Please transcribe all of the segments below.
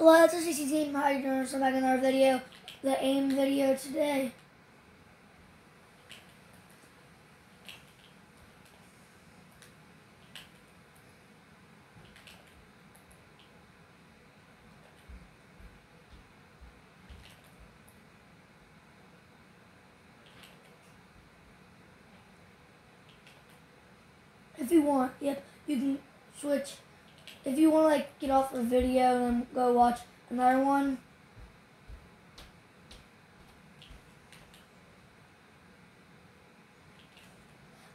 Well, it's a CC team. How you doing? So back in our video, the aim video today. If you want, yep, you can switch. If you want to like get off the video and go watch another one.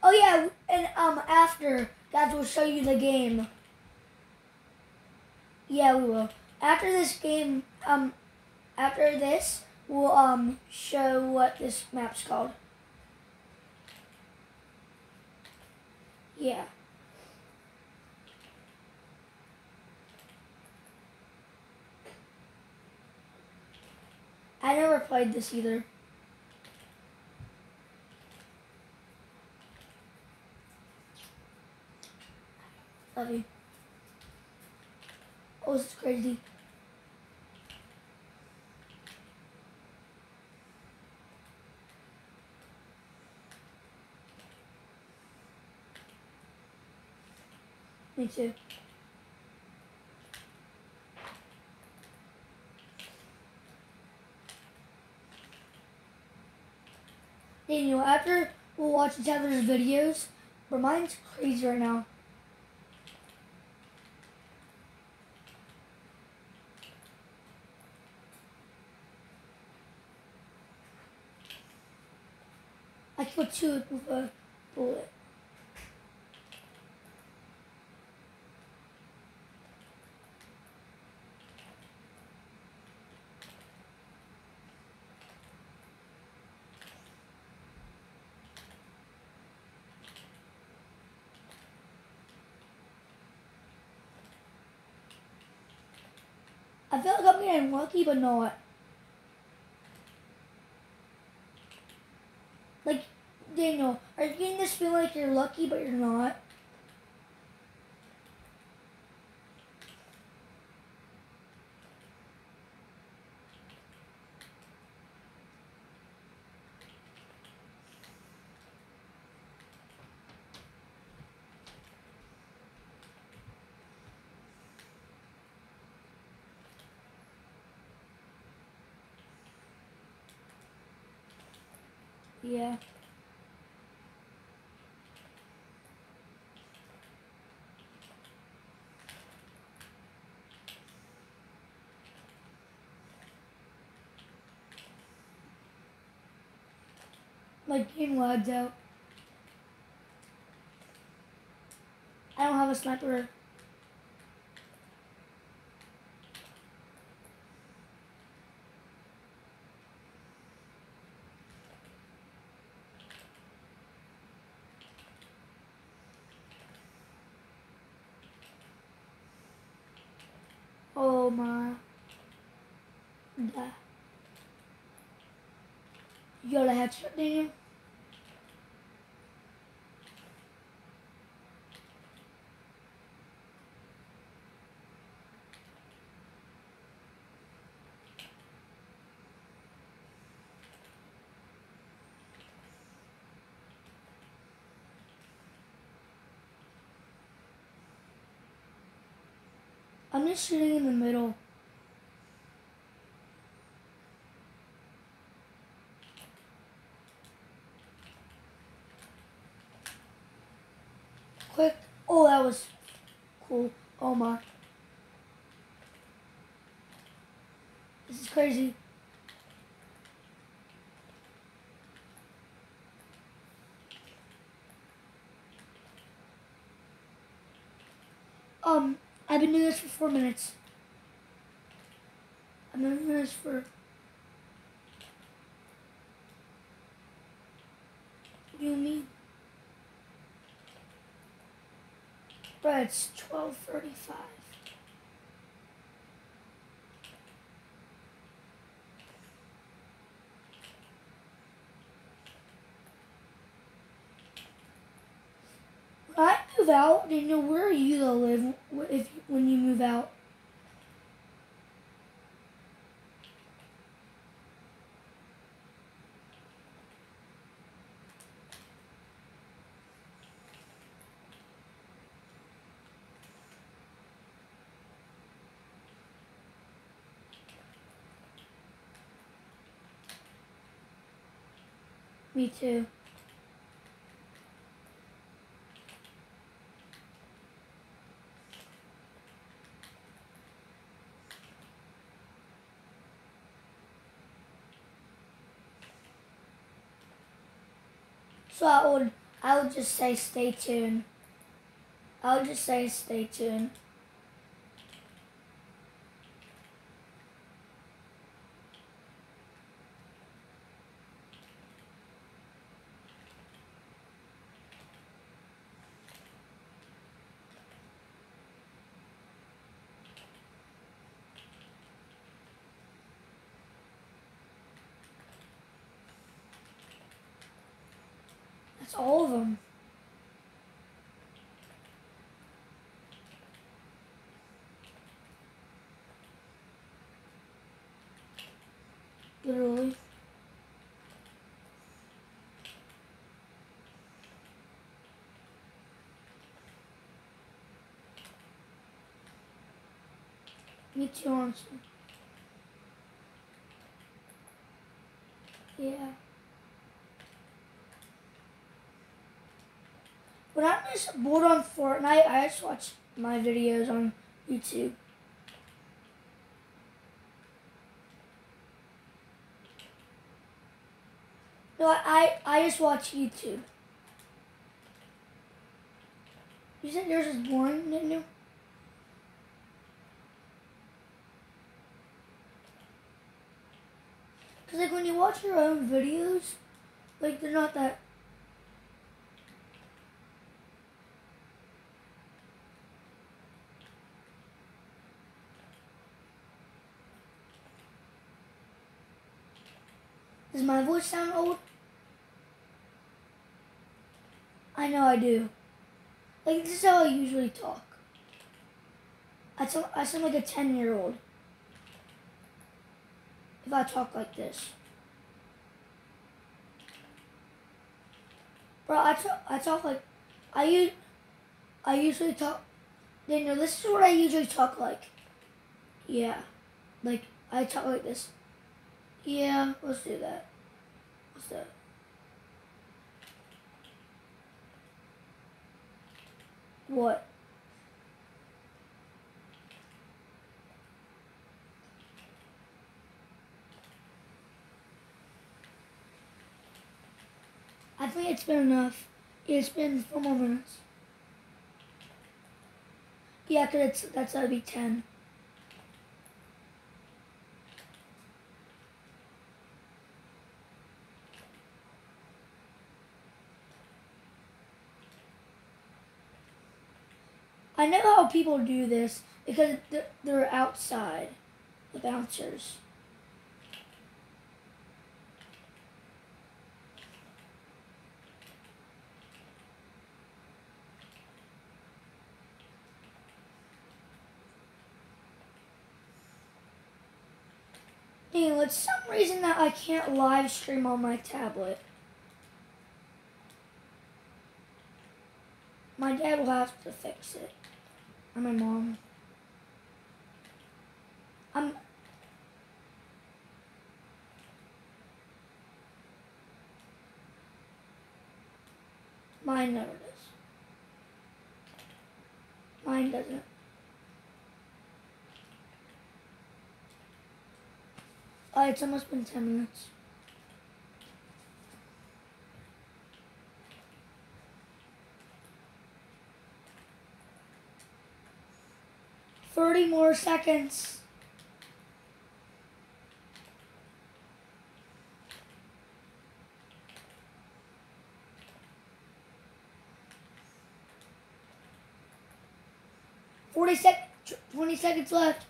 Oh yeah, and um after guys we'll show you the game. Yeah, we will. After this game, um, after this, we'll um show what this map's called. Yeah. I never played this either. Love you. Oh, this is crazy. Me too. Daniel, after we'll watch each other's videos, but mine's crazy right now. I killed two with a bullet. I getting lucky, but not. Like, Daniel, are you getting this feeling like you're lucky, but you're not? Yeah. My game lagged out. I don't have a sniper. Oh my. God. You got a headshot, Daniel? I'm just sitting in the middle. Oh, that was cool. Oh my. This is crazy. Um, I've been doing this for four minutes. I've been doing this for. You mean? But it's twelve thirty-five. When I move out, Daniel, where are you gonna live if when you move out? Me too. So I would I would just say stay tuned. I would just say stay tuned. That's all of them. Literally. Me too. Yeah. When I'm just bored on Fortnite, I just watch my videos on YouTube. No, I, I just watch YouTube. You said yours is boring, didn't you? Because, like, when you watch your own videos, like, they're not that Does my voice sound old? I know I do. Like, this is how I usually talk. I, talk, I sound like a 10 year old if I talk like this. Bro, I talk, I talk like, I, use, I usually talk, Daniel, this is what I usually talk like. Yeah, like, I talk like this. Yeah, let's do that. What's that? What? Think it's been enough. It's been four more minutes. Yeah, cause it's that's gotta be ten. I know how people do this because they're, they're outside, the bouncers. It's some reason that I can't live stream on my tablet. My dad will have to fix it. Or my mom. I'm Mine never does. Mine doesn't. Oh, it's almost been 10 minutes. Thirty more seconds. Forty sec, twenty seconds left.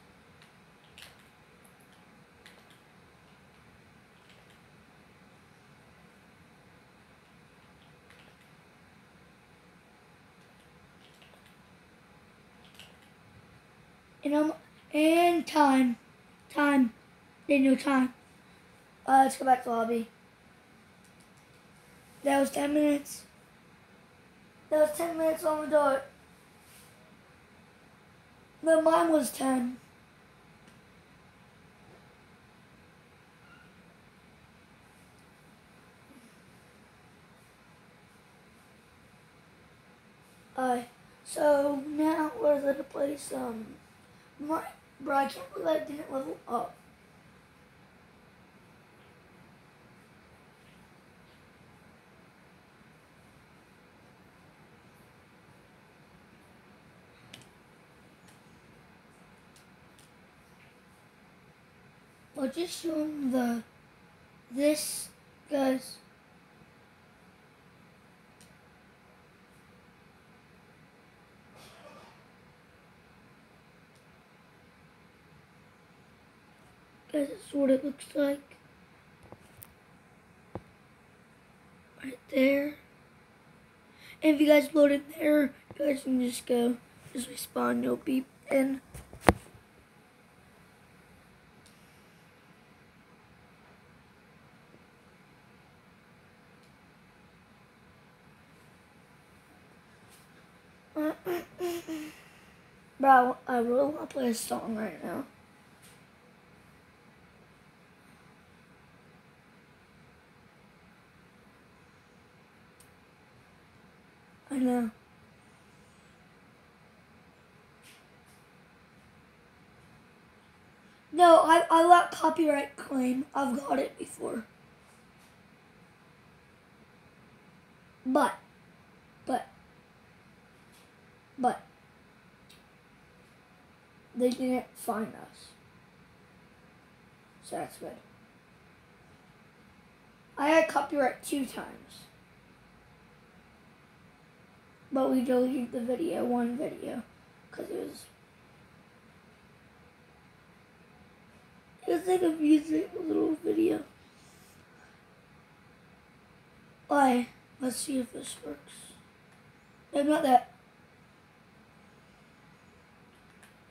um, and time. Time. They knew time. Uh, let's go back to lobby. That was 10 minutes. That was 10 minutes on the dot. No, mine was 10. Alright, so now we're going to play some my, bro, I can't believe I didn't level up. I'll just show them the this guys. This is what it looks like. Right there. And if you guys load in there, you guys can just go, just respawn, you'll be in. Bro, I really want to play a song right now. Know. No, I, I got copyright claim. I've got it before. But, but, but, they didn't find us. So that's good. I had copyright two times. But we deleted the video, one video, because it was it was like a music little video. Why? Let's see if this works. No, not that.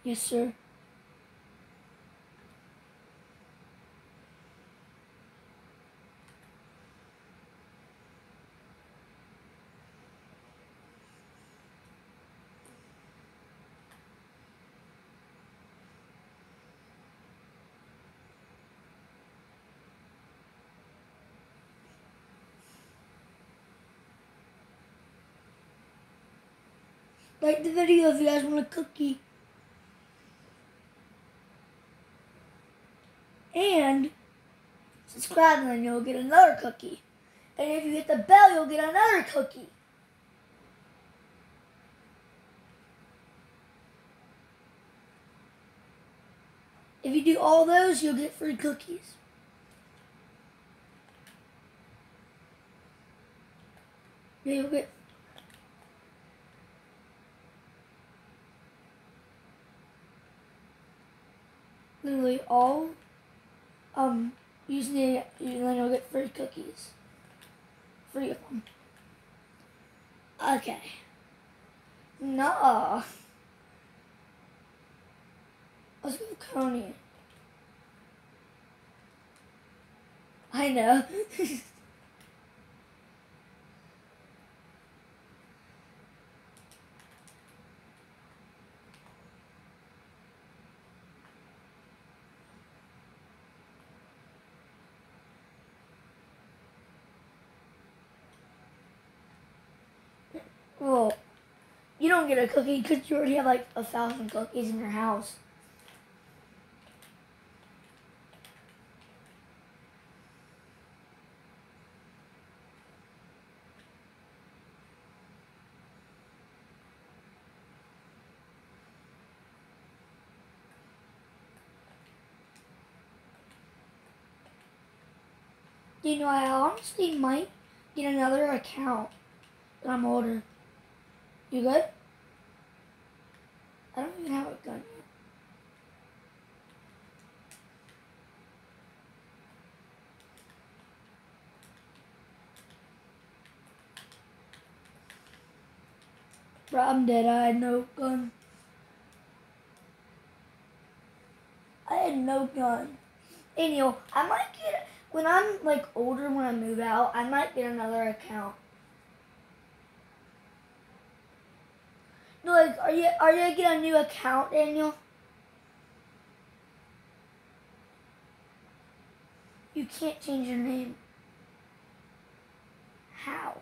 Yes, sir. Like the video if you guys want a cookie. And subscribe and then you'll get another cookie. And if you hit the bell, you'll get another cookie. If you do all those, you'll get free cookies. You'll get literally all um using it and then you'll get free cookies. Free of them. Okay. No. Let's go Coney. I know. Well, you don't get a cookie because you already have like a thousand cookies in your house. You know, I honestly might get another account when I'm older. You good? I don't even have a gun. Bro, I'm dead. I had no gun. I had no gun. Anyway, I might get when I'm like older when I move out, I might get another account. like, are you are you gonna get a new account, Daniel? You can't change your name. How?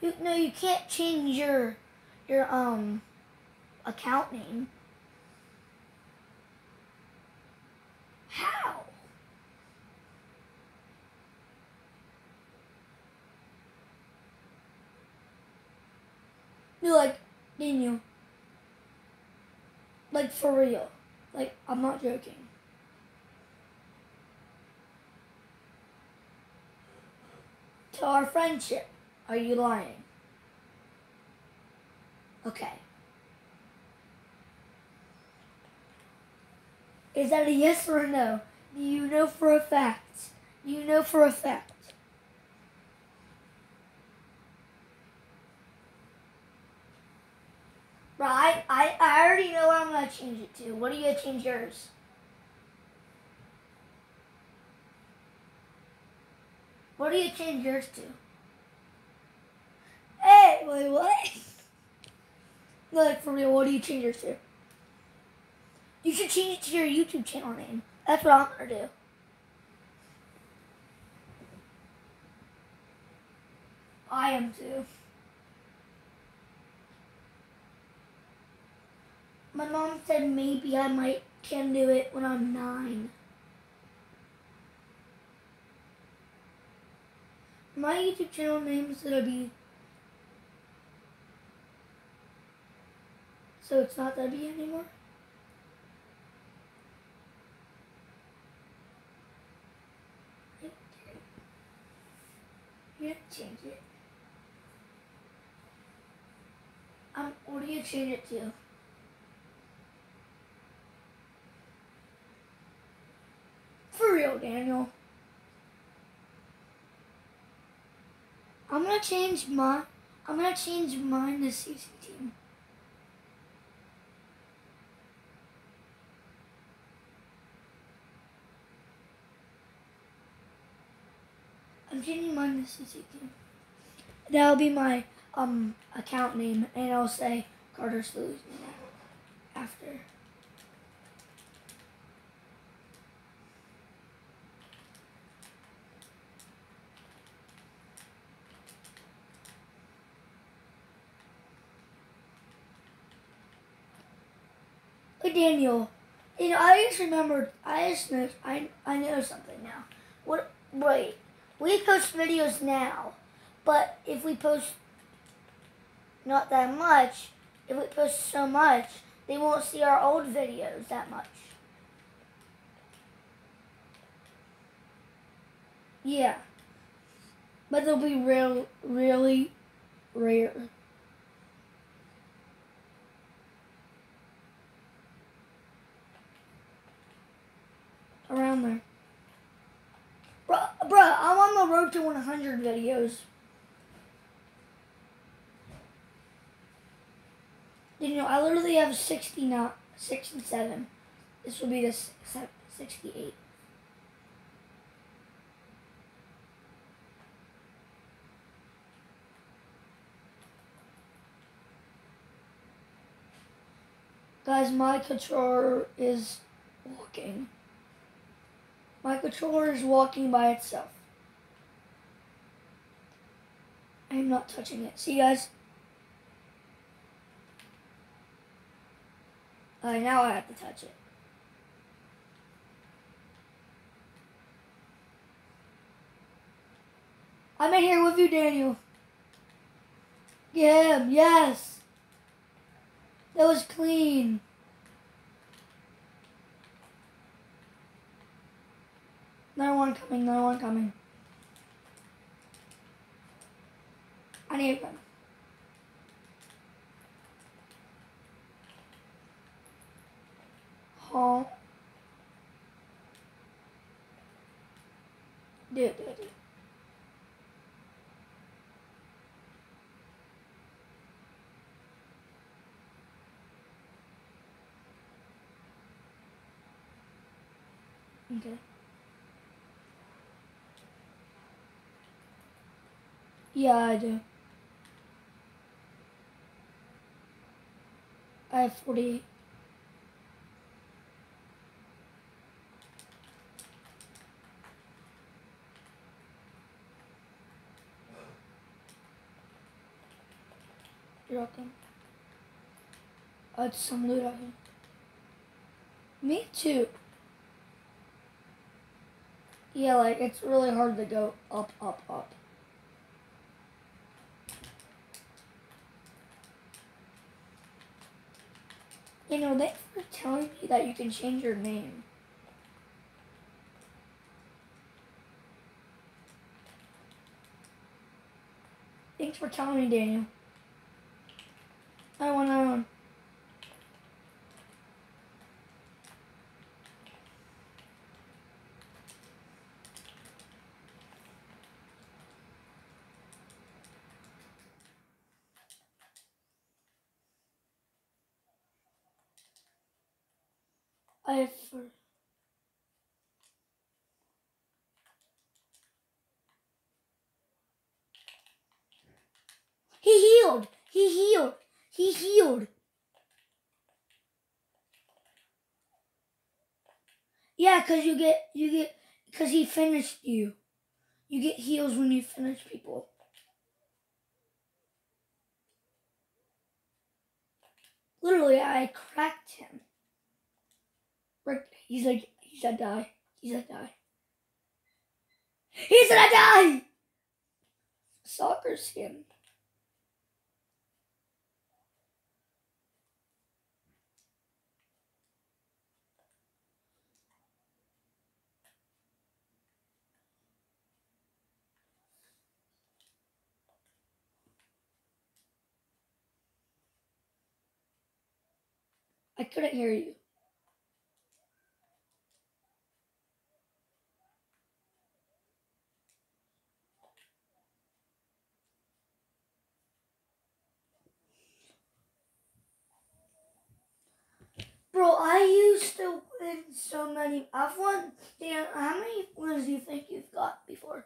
You, no, you can't change your your um account name. How? No, like Daniel. Like for real. Like I'm not joking. To our friendship, are you lying? Okay. Is that a yes or a no? Do you know for a fact? Do you know for a fact? Right, I, I already know what I'm gonna change it to. What are you gonna change yours? What do you change yours to? Hey, wait, what? like for real, what do you change yours to? You should change it to your YouTube channel name. That's what I'm gonna do. I am too. My mom said maybe I might can do it when I'm nine. My YouTube channel name is gonna be so it's not W anymore. You have to change it. What do you change it to? For real, Daniel. I'm gonna change my. I'm gonna change mine to CC team. I'm changing mine to CC team. That'll be my um account name, and I'll say Carter's Sluice after. Daniel, you know I just remembered. I just know. I I know something now. What? Wait. We post videos now, but if we post not that much, if we post so much, they won't see our old videos that much. Yeah. But they'll be real, really rare. Around there. Bruh, bruh, I'm on the road to 100 videos. You know, I literally have 60 now, 67. This will be the 68. Guys, my controller is walking. My controller is walking by itself. I'm not touching it. See, you guys? Alright, now I have to touch it. I'm in here with you, Daniel. Get him, um, yes. That was clean. Another one coming, another one coming. I need a gun. Oh. Do it, do it, do it. Okay. Yeah, I do. I have 48. at them. Uh, it's some loot out here. Me too. Yeah, like it's really hard to go up, up, up. You know, they were telling me that you can change your name. Thanks for telling me, Daniel. I want um, I have. He healed. He healed. He healed. Yeah, cause you get you get cause he finished you. You get heals when you finish people. Literally, I cracked him. Rick, he's like, he's gonna die. He's gonna die. He's gonna die! Soccer skin. I couldn't hear you. Bro, I used to win so many. I've won. Dan, how many wins do you think you've got before?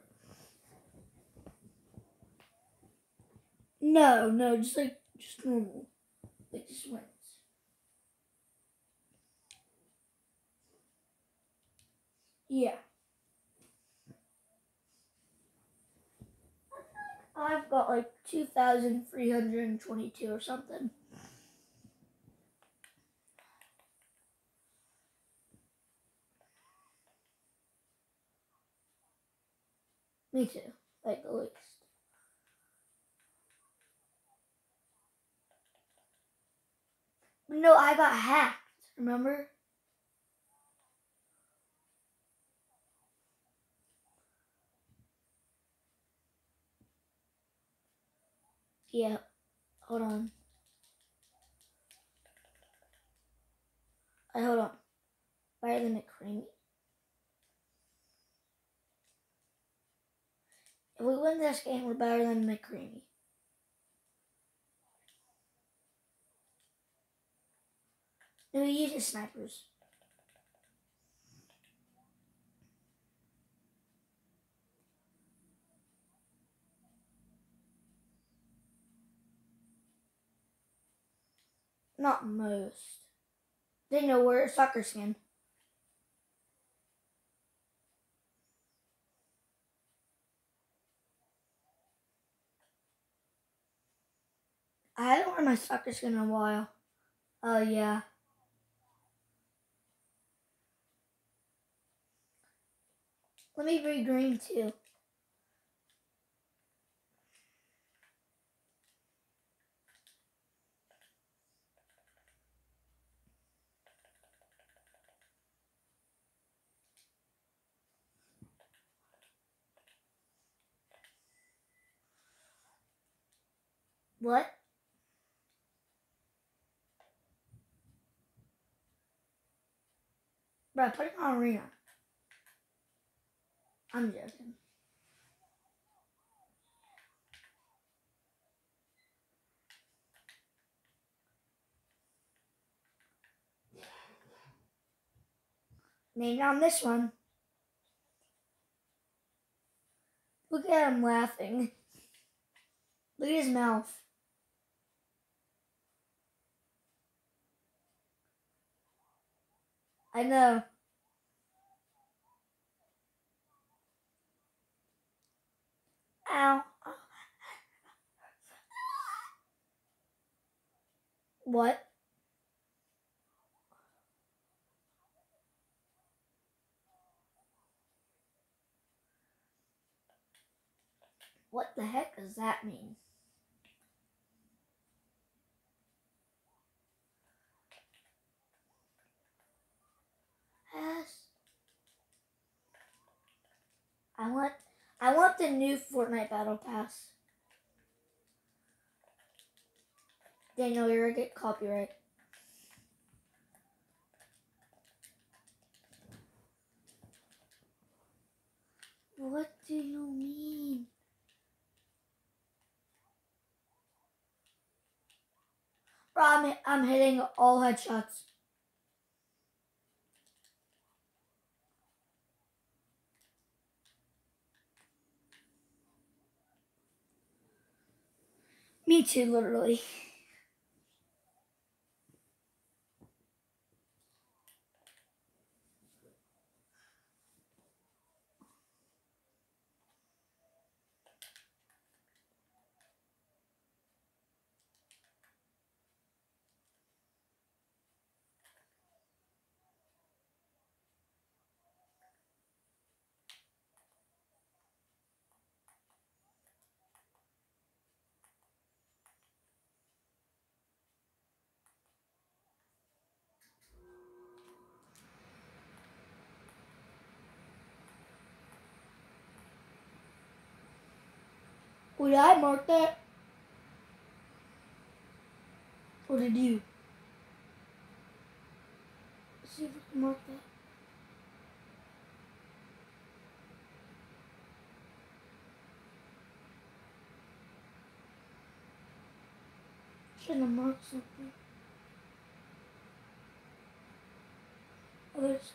No, no, just like just normal, like just wins. Yeah. I've got like 2,322 or something. Me too, like the least. No, I got hacked, remember? Yeah, hold on. I hold on. Better than McCreamy. If we win this game, we're better than McCreamy. No, he uses snipers. Not most. They know we're a soccer skin. I haven't worn my soccer skin in a while. Oh, yeah. Let me be green too. What? Bro, put it on arena. I'm joking. Maybe on this one. Look at him laughing. Look at his mouth. I know. Ow. What? What the heck does that mean? I want I want the new Fortnite Battle Pass. Daniel, you're gonna get copyright. What do you mean? Bro, I'm, I'm hitting all headshots. Me too, literally. Would I mark that? Or did you? Let's see if we can mark that. Should have marked something. Oh, Others.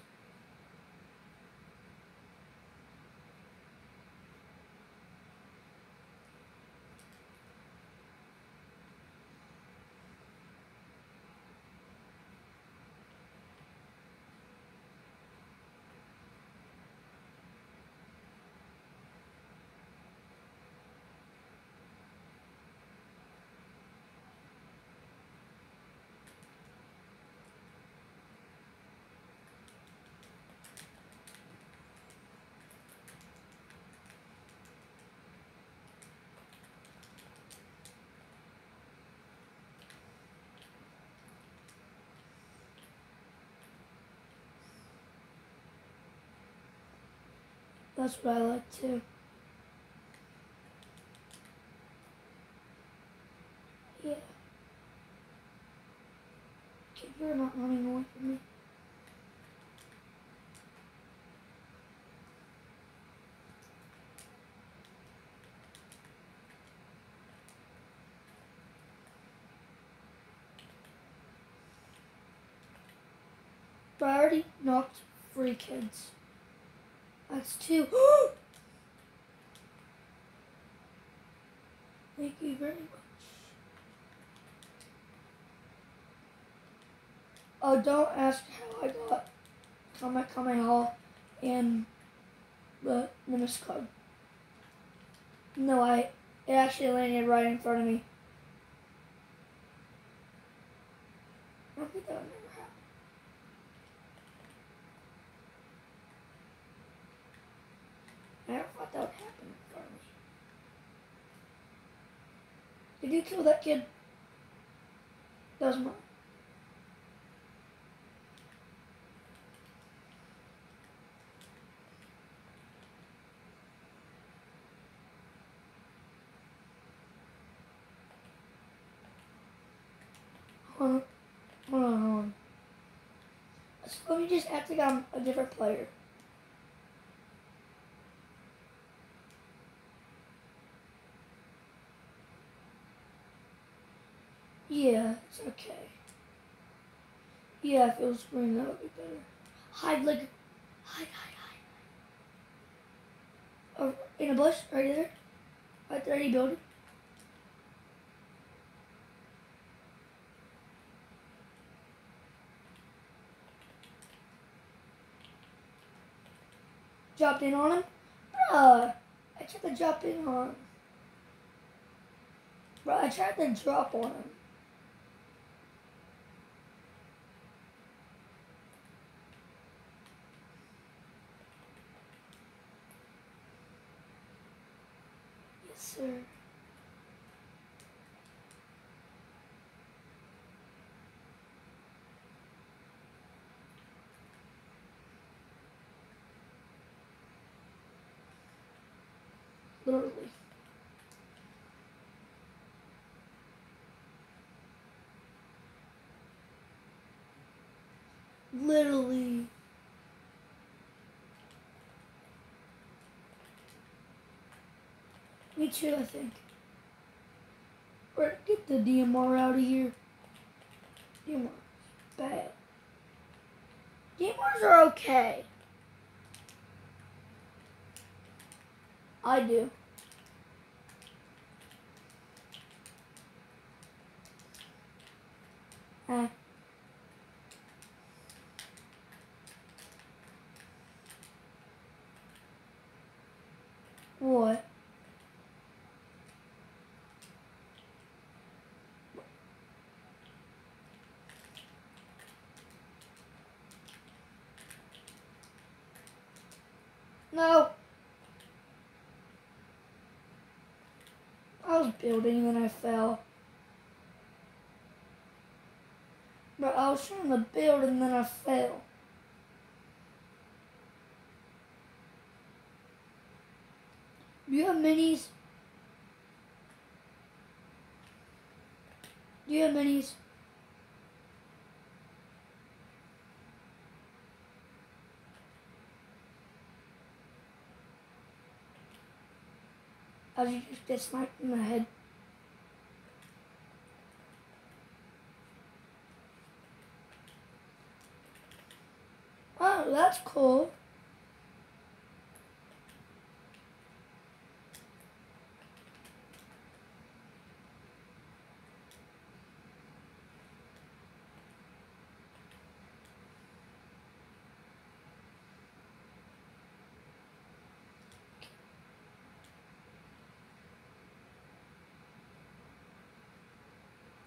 That's what I like too. Yeah. Kid, you're not running away from me. Already knocked three kids. That's two. Thank you very much. Oh, don't ask how I got Kamehameha and the Nimbus Cloud. No, I it actually landed right in front of me. I don't think that would never thought that would happen of me. Did you kill that kid? That was mine. Hold on, hold on, hold on. So let me just act like I'm a different player. Yeah, it's okay. Yeah, if it was green, that would be better. Hide like, hide, hide, hide. Oh, in a bush, right there. Right there, any building. Dropped in on him? Bruh, I tried to drop in on him. Bro, I tried to drop on him. Literally. Me too, I think. Right, get the DMR out of here. DMR bad. DMRs are okay. I do. Uh, what? No. I was building and then I fell. But I was trying to build and then I fell. Do you have minis? Do you have minis? Did you just get sniped in the head? Oh, that's cool.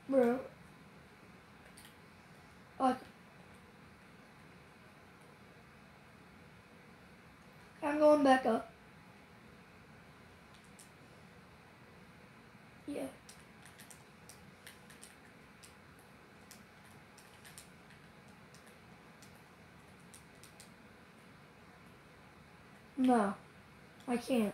Bro. Like, I'm going back up. Yeah. No, I can't.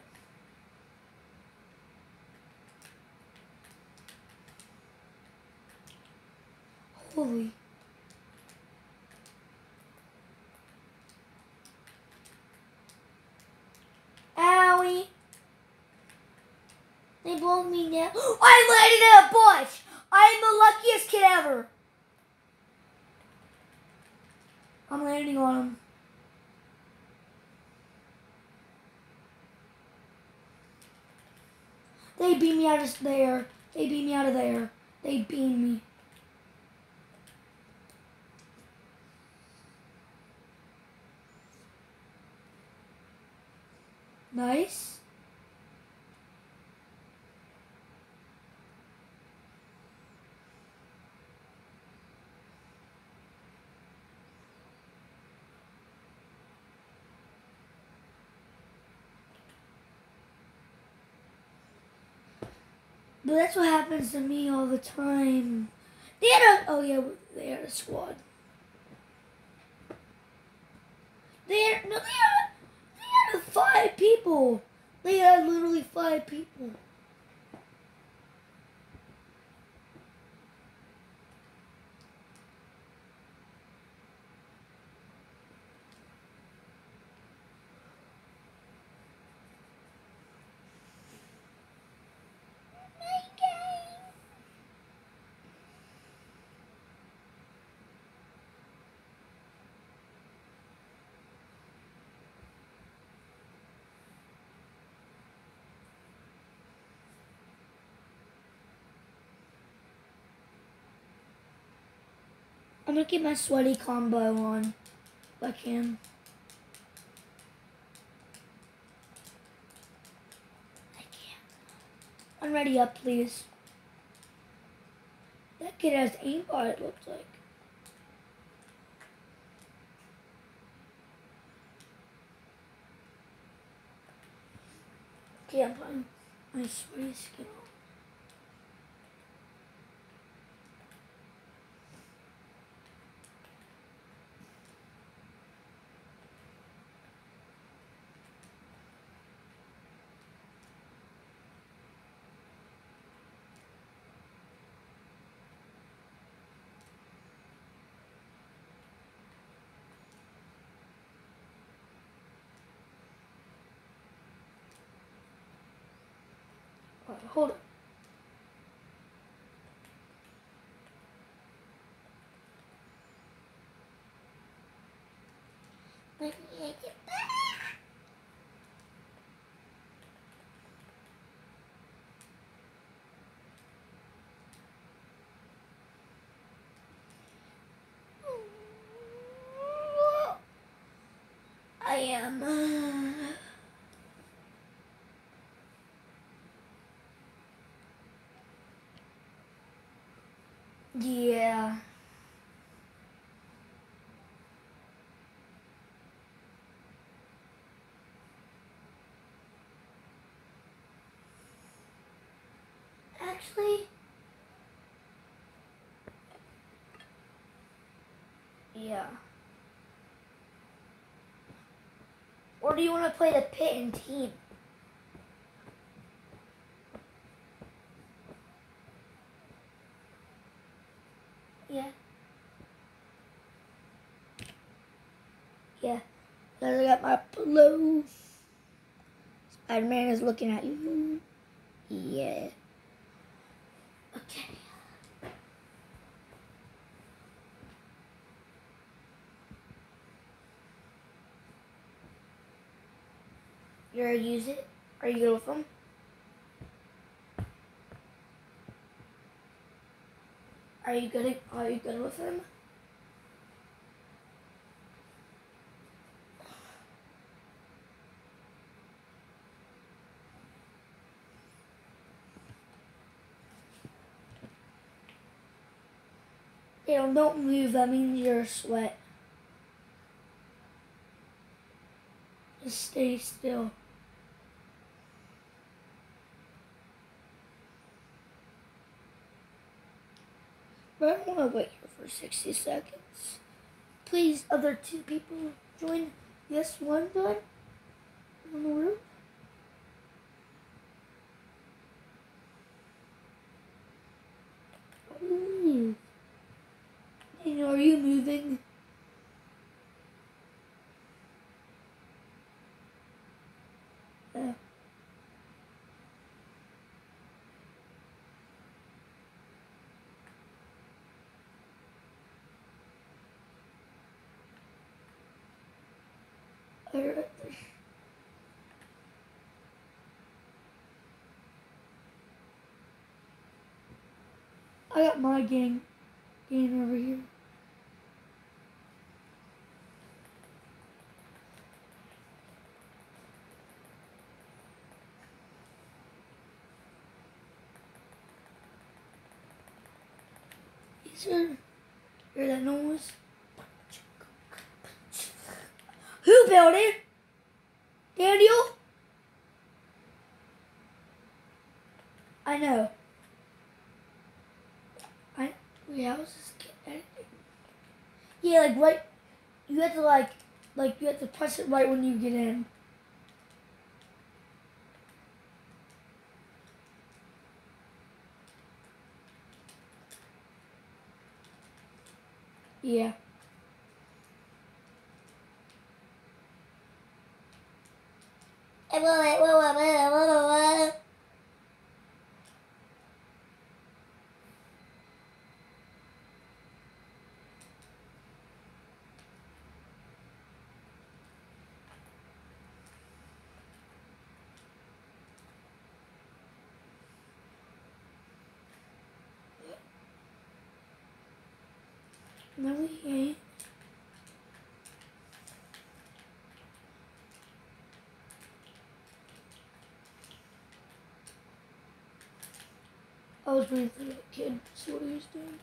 Me now. I landed in a bush. I am the luckiest kid ever. I'm landing on him. They beat me out of there. They beat me out of there. They beat me. Nice. But that's what happens to me all the time. They had a, oh yeah, they had a squad. They had, no, they had, they had five people. They had literally five people. I'm gonna get my sweaty combo on if I can. I can't. I'm ready up, please. That kid has aimbot, it looks like. Okay, I'm fine. my sweaty skin off. Hold on. I am. uh, Yeah. Actually, yeah. Or do you want to play the pit and team? Yeah. Yeah. I got my blue. Spider Man is looking at you. Yeah. Okay. You gonna use it? Are you good with them? Are you good? Are you good with him? Dale, don't move. That means you're sweat. Just stay still. But I don't want to wait here for 60 seconds. Please, other two people join. Yes, one done. On the. Ooh. Are you moving? Uh, I got my gang, gang over here. These are, hear that noise? It? Daniel? I know. I yeah, was just. Yeah, like right. You have to like, like you have to press it right when you get in. Yeah. em ơi em ơi em ơi em ơi em ơi Nói gì vậy? I was waiting for that kid to see what he was doing.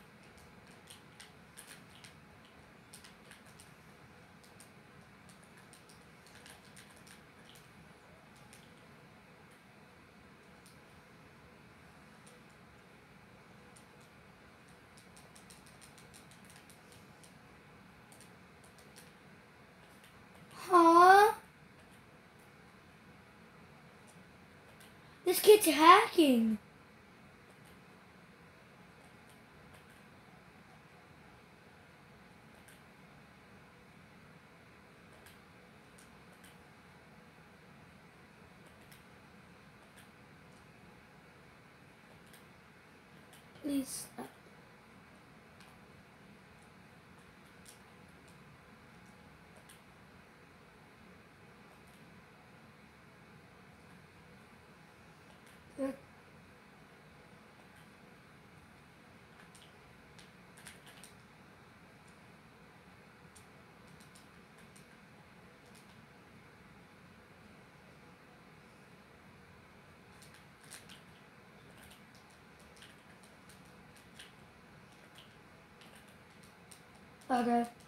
Huh? This kid's hacking. Please stop. Okay.